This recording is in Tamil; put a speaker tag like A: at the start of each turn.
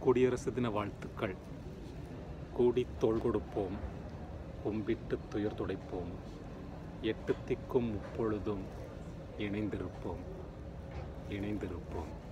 A: குடியரசு தின வாழ்த்துக்கள். கூடி தோள் கொடுப்போம். கும்பிட்டு துயர் துடைப்போம். எட்டு திக்கும் முப்பொழுதும் இணைந்திருப்போம். இணைந்திருப்போம்.